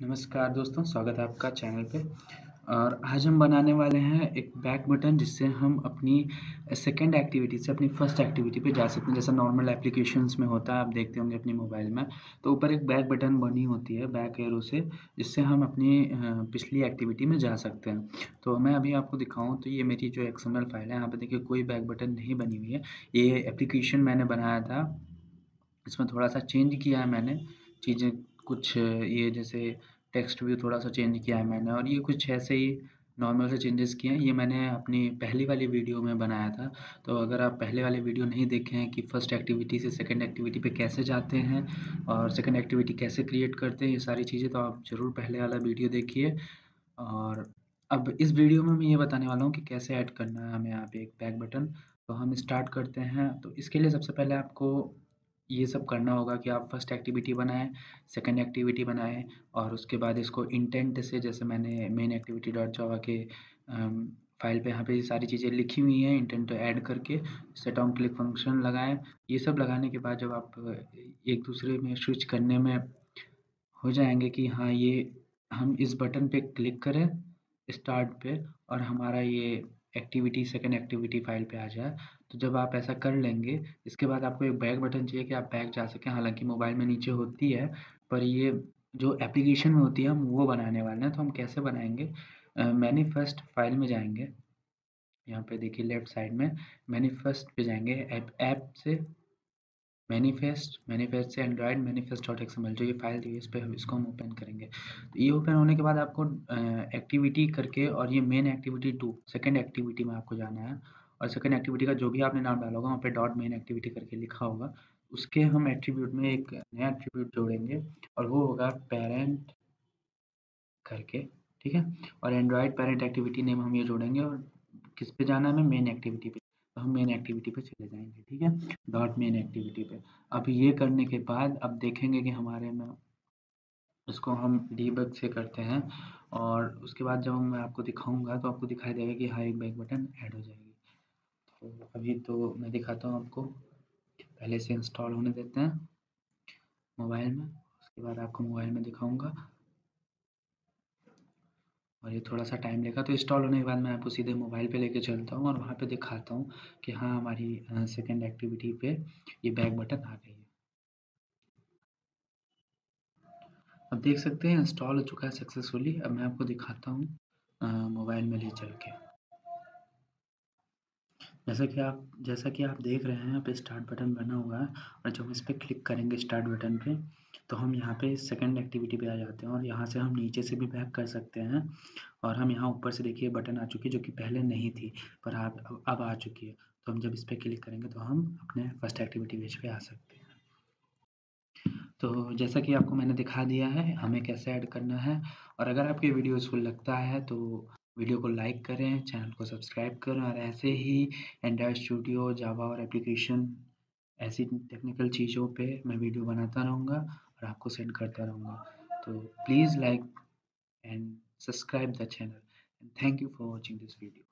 नमस्कार दोस्तों, स्वागत है आपका चैनल पे। और आज हम बनाने वाले हैं एक बैक बटन जिससे हम अपनी सेकेंड एक्टिविटी से अपनी फ़र्स्ट एक्टिविटी पे जा सकते हैं। जैसा नॉर्मल एप्लीकेशंस में होता है, आप देखते होंगे अपने मोबाइल में। तो ऊपर एक बैक बटन बनी होती है बैक एरो से, जिससे हम अपनी पिछली एक्टिविटी में जा सकते हैं। तो मैं अभी आपको दिखाऊँ तो ये मेरी जो एक्सएमएल फ़ाइल है, यहाँ पर देखिए कोई बैक बटन नहीं बनी हुई है। ये एप्लीकेशन मैंने बनाया था, इसमें थोड़ा सा चेंज किया है मैंने, चीज़ें कुछ, ये जैसे टेक्स्ट व्यू थोड़ा सा चेंज किया है मैंने और ये कुछ ऐसे ही नॉर्मल से चेंजेस किए हैं। ये मैंने अपनी पहली वाली वीडियो में बनाया था। तो अगर आप पहले वाले वीडियो नहीं देखे हैं कि फ़र्स्ट एक्टिविटी से सेकंड एक्टिविटी पे कैसे जाते हैं और सेकंड एक्टिविटी कैसे क्रिएट करते हैं, ये सारी चीज़ें तो आप ज़रूर पहले वाला वीडियो देखिए। और अब इस वीडियो में मैं ये बताने वाला हूँ कि कैसे ऐड करना है हमें यहाँ पे एक बैक बटन। तो हम स्टार्ट करते हैं। तो इसके लिए सबसे पहले आपको ये सब करना होगा कि आप फ़र्स्ट एक्टिविटी बनाएँ सेकंड एक्टिविटी बनाएँ और उसके बाद इसको इंटेंट से जैसे मैंने मेन एक्टिविटी डॉट जावा के फ़ाइल पे यहाँ पे सारी चीज़ें लिखी हुई हैं इंटेंट ऐड करके सेट ऑन क्लिक फ़ंक्शन लगाएँ। ये सब लगाने के बाद जब आप एक दूसरे में स्विच करने में हो जाएँगे कि हाँ ये हम इस बटन पे क्लिक करें स्टार्ट पे और हमारा ये एक्टिविटी सेकेंड एक्टिविटी फ़ाइल पे आ जाए तो जब आप ऐसा कर लेंगे, इसके बाद आपको एक बैक बटन चाहिए कि आप बैक जा सकें। हालाँकि मोबाइल में नीचे होती है, पर ये जो एप्लीकेशन में होती है, हम वो बनाने वाले हैं। तो हम कैसे बनाएँगे? मैनीफेस्ट फ़ाइल में जाएँगे। यहाँ पे देखिए लेफ़्ट साइड में मैनीफेस्ट पे जाएँगे। ऐप ऐप से मैनीफेस्ट मैनीफेस्ट से एंड्रॉयड मैनीफेस्ट डॉट एक्सएमएल जो ये फ़ाइल थी, इस पर हम इसको हम ओपन करेंगे। तो ये ओपन होने के बाद आपको एक्टिविटी करके और ये main activity to second activity में आपको जाना है। और सेकेंड एक्टिविटी का जो भी आपने नाम डाला होगा, वहाँ पे डॉट मेन एक्टिविटी करके लिखा होगा। उसके हम एट्रीब्यूट में एक नया एट्रीब्यूट जोड़ेंगे और वो होगा पेरेंट करके, ठीक है? और एंड्रॉयड पेरेंट एक्टिविटी नेम हम ये जोड़ेंगे और किस पे जाना है हमें? मेन एक्टिविटी पे हम मेन एक्टिविटी पे चले जाएँगे, ठीक है? डॉट मेन एक्टिविटी पे। अब ये करने के बाद अब देखेंगे कि हमारे में इसको हम डीबग से करते हैं और उसके बाद जब मैं आपको दिखाऊँगा तो आपको दिखाई देगा कि हाँ एक बैक बटन ऐड हो जाएगी। तो अभी तो मैं दिखाता हूँ आपको पहले से इंस्टॉल होने देते हैं मोबाइल में, उसके बाद आपको मोबाइल में दिखाऊँगा। और ये थोड़ा सा टाइम लेगा तो इंस्टॉल होने के बाद मैं आपको सीधे मोबाइल पे लेके चलता हूँ और वहाँ पे दिखाता हूँ कि हाँ हमारी सेकंड एक्टिविटी पे ये बैक बटन आ गई है। अब देख सकते हैं इंस्टॉल हो चुका है सक्सेसफुली अब मैं आपको दिखाता हूँ मोबाइल में ले चल के। जैसा कि आप जैसा कि आप देख रहे हैं यहाँ पे स्टार्ट बटन बना हुआ है और जब हम इस पर क्लिक करेंगे स्टार्ट बटन पे तो हम यहाँ पे सेकंड एक्टिविटी पे आ जाते हैं और यहाँ से हम नीचे से भी बैक कर सकते हैं और हम यहाँ ऊपर से देखिए बटन आ चुकी है जो कि पहले नहीं थी पर आप अब, आ चुकी है। तो हम जब इस पर क्लिक करेंगे तो हम अपने फ़र्स्ट एक्टिविटी पेज पे आ सकते हैं। तो जैसा कि आपको मैंने दिखा दिया है हमें कैसे ऐड करना है और अगर आपको वीडियो यूज़फुल लगता है तो वीडियो को लाइक करें, चैनल को सब्सक्राइब करें और ऐसे ही एंड्रॉयड स्टूडियो जावा और एप्लीकेशन ऐसी टेक्निकल चीज़ों पे मैं वीडियो बनाता रहूँगा और आपको सेंड करता रहूँगा। तो please like and subscribe the channel and thank you for watching this video